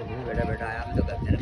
बैठा बैठा आया तो घर